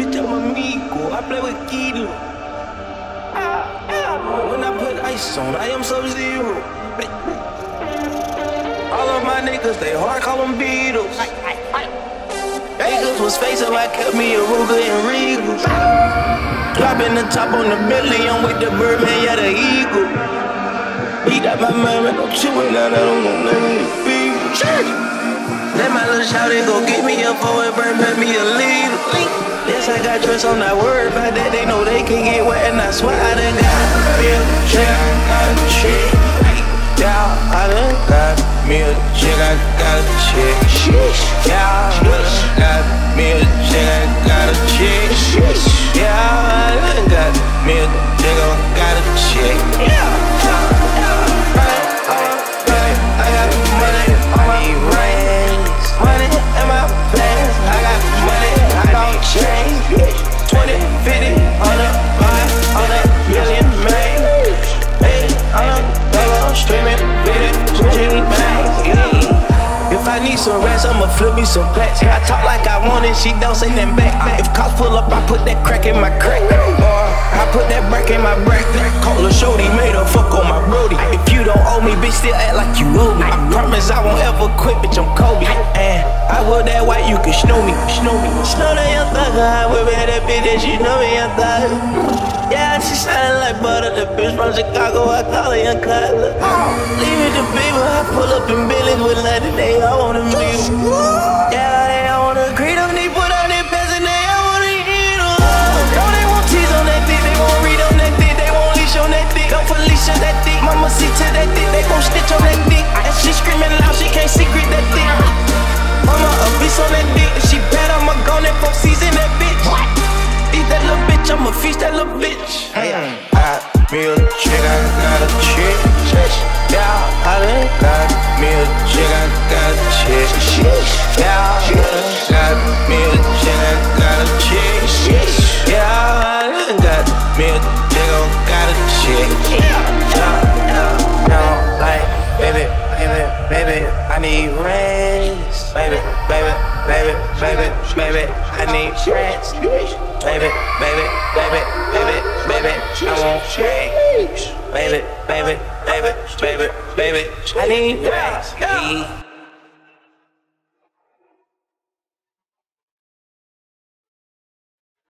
Bitch, I'm. I play with Kilo. When I put ice on, I am sub zero. All of my niggas, they hard, call them Beatles. Niggas was facing, I kept me a Ruger and Regals. Dropping the top on the Bentley, I'm with the Birdman, yeah, the Eagle. He got my mind, man, I'm chewing out, I don't want none of these. Let my little shouty go get me a four and burn, me a leaf. I got trust, on that word, about that. They know they can get wet, and I swear I done got some rats, I'ma flip me some packs. I talk like I want it, she don't say nothing back. If cops pull up, I put that crack in my crack. Or you owe me. I promise I won't ever quit, bitch, I'm Kobe. And I will that white, you can snow me, snow me. Snow that Young Thugga, I will be that bitch that you know me, Young Thugga. Yeah, she shining like butter, the bitch from Chicago, I call her young Cutler. Oh. Leave it to people, I pull up in Billy with nothing, they all wanna meet I'ma that little bitch. Hey, I me a chick, I got a chick. Yeah, I done got me a chick, I got a chick. Yeah, I done got me a chick, I got a chick. Yeah, I done got me a chick, I got a chick. Yeah, yeah, like, baby, baby, baby, I need rest. Baby, baby, baby, baby, baby, I need rest. Baby, baby, baby, baby, baby, I want change. Baby, baby, baby, baby, baby, I need rest.